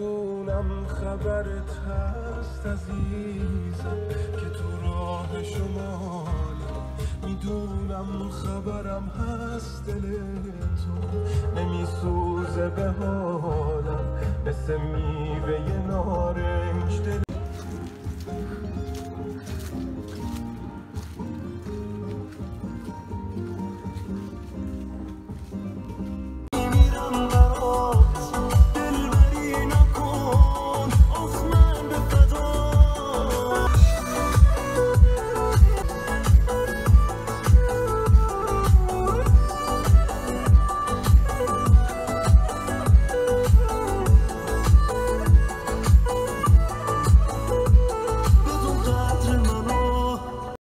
می‌دونم خبرت هست عزیزم که تو راه شمالی می‌دونم خبرم هست دل تو. نمیسوزه به حالم. مثل می